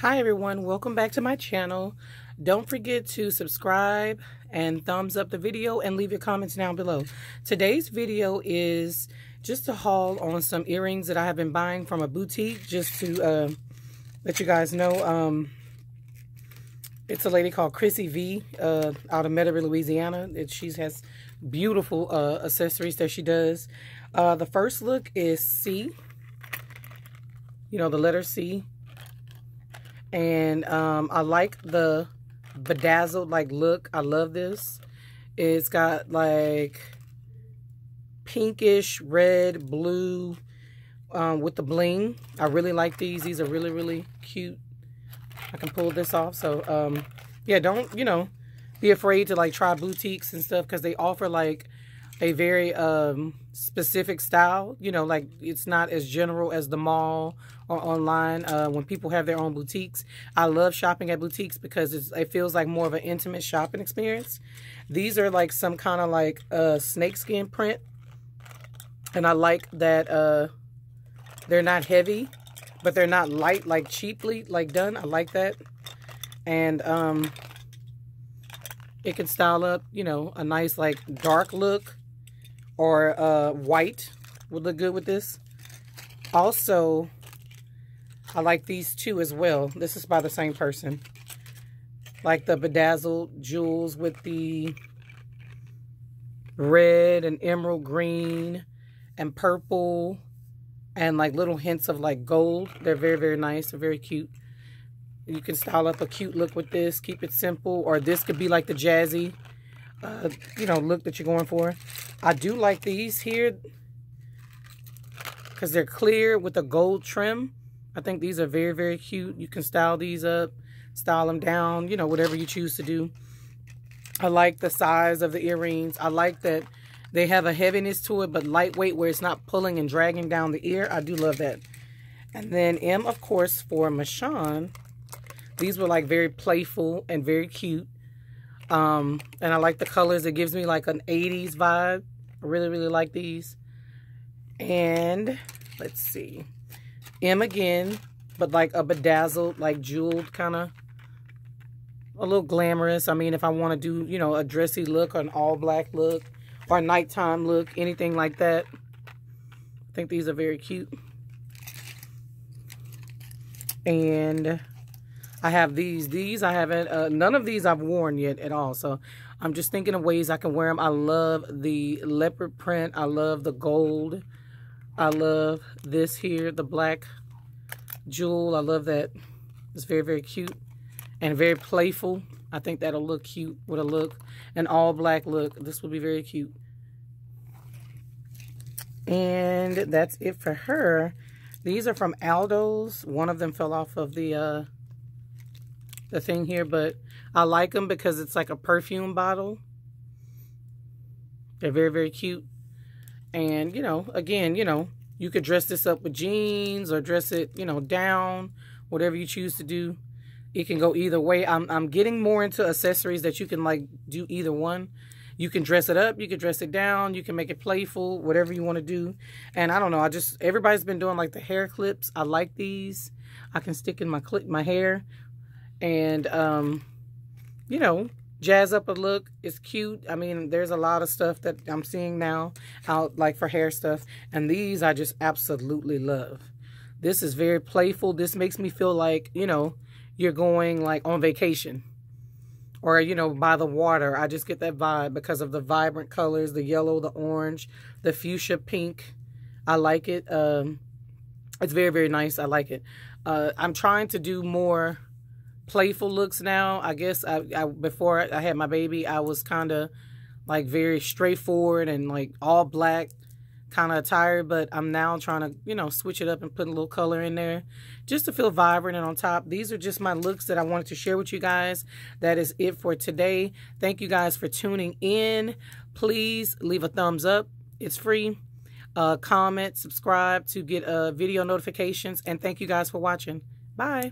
Hi everyone, welcome back to my channel. Don't forget to subscribe and thumbs up the video and leave your comments down below. Today's video is just a haul on some earrings that I have been buying from a boutique just to uh, let you guys know. Um, it's a lady called Chrissy V uh, out of Metairie, Louisiana. It, she has beautiful uh, accessories that she does. Uh, the first look is C. You know, the letter C and um, I like the bedazzled like look. I love this. It's got like pinkish, red, blue um, with the bling. I really like these. These are really, really cute. I can pull this off. So, um, yeah, don't, you know, be afraid to like try boutiques and stuff because they offer like a very um, specific style. You know, like it's not as general as the mall or online uh, when people have their own boutiques. I love shopping at boutiques because it feels like more of an intimate shopping experience. These are like some kind of like uh, snakeskin print. And I like that uh, they're not heavy, but they're not light, like cheaply, like done. I like that. And um, it can style up, you know, a nice like dark look or uh, white would look good with this. Also, I like these two as well. This is by the same person. Like the bedazzled jewels with the red and emerald green and purple and like little hints of like gold. They're very, very nice. They're very cute. You can style up a cute look with this. Keep it simple. Or this could be like the jazzy, uh, you know, look that you're going for. I do like these here because they're clear with a gold trim. I think these are very, very cute. You can style these up, style them down, you know, whatever you choose to do. I like the size of the earrings. I like that they have a heaviness to it, but lightweight where it's not pulling and dragging down the ear. I do love that. And then M, of course, for Machaune. These were like very playful and very cute. Um, and I like the colors. It gives me like an 80s vibe. I really, really like these. And let's see. M again, but like a bedazzled, like jeweled kind of, a little glamorous. I mean, if I want to do, you know, a dressy look or an all black look or a nighttime look, anything like that. I think these are very cute. And I have these. These I haven't, uh, none of these I've worn yet at all. So I'm just thinking of ways I can wear them. I love the leopard print. I love the gold. I love this here, the black jewel. I love that. It's very, very cute and very playful. I think that'll look cute with a look. An all black look. This will be very cute. And that's it for her. These are from Aldo's. One of them fell off of the uh, the thing here, but I like them because it's like a perfume bottle. They're very, very cute. And, you know, again, you know, you could dress this up with jeans or dress it, you know, down, whatever you choose to do. It can go either way. I'm, I'm getting more into accessories that you can, like, do either one. You can dress it up, you can dress it down, you can make it playful, whatever you want to do. And I don't know, I just, everybody's been doing, like, the hair clips. I like these. I can stick in my clip, my hair and um, you know, jazz up a look. It's cute. I mean, there's a lot of stuff that I'm seeing now out like for hair stuff, and these I just absolutely love. This is very playful. This makes me feel like you know you're going like on vacation or you know by the water. I just get that vibe because of the vibrant colors, the yellow, the orange, the fuchsia pink. I like it. Um, it's very very nice. I like it. Uh, I'm trying to do more playful looks now. I guess I, I before I had my baby, I was kind of like very straightforward and like all black kind of attire, but I'm now trying to, you know, switch it up and put a little color in there just to feel vibrant and on top. These are just my looks that I wanted to share with you guys. That is it for today. Thank you guys for tuning in. Please leave a thumbs up. It's free. Uh, comment, subscribe to get uh, video notifications. And thank you guys for watching. Bye.